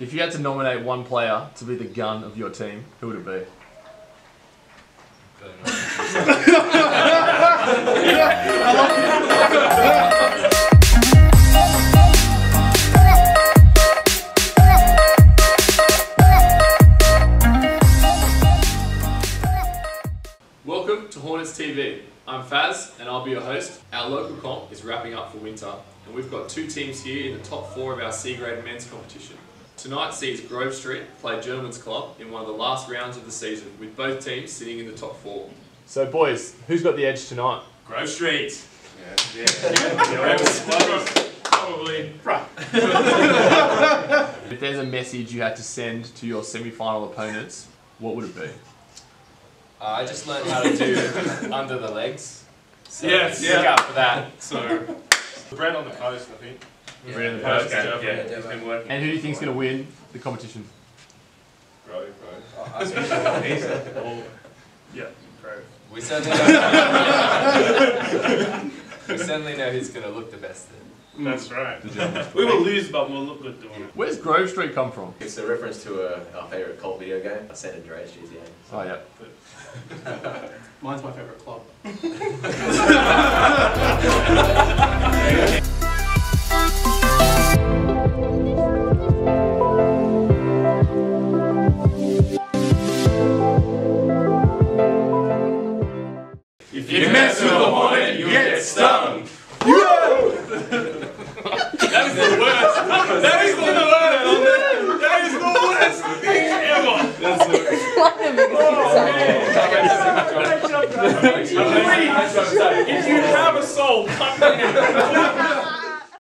If you had to nominate one player to be the gun of your team, who would it be? Welcome to Hornets TV. I'm Faz and I'll be your host. Our local comp is wrapping up for winter and we've got two teams here in the top four of our C grade men's competition. Tonight sees Grove Street play Gentlemen's Club in one of the last rounds of the season with both teams sitting in the top four. So boys, who's got the edge tonight? Grove Street. Yeah. Probably. If there's a message you had to send to your semi-final opponents, what would it be? Uh, I just learned how to do under the legs. So Yes, look yeah. out for that. So, Brent on the post, I think. Brent on the Post, post. yeah, Yeah, he's been working. And who do you think's going to win the competition? Grove, Grove. Oh, I Yeah, Grove. we certainly know. we certainly know who's going to look the best. Then. That's right. We will lose, but we'll look good doing it. Where's Grove Street come from? It's a reference to a, our favourite cult video game, uh, San Andreas GTA. Oh yeah. Mine's my favourite club. You mess with a hornet, you get stung. that is the worst. That is the worst. That is the worst thing ever. Please, if you have a soul, come in.